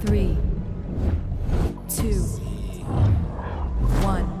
three, two, one.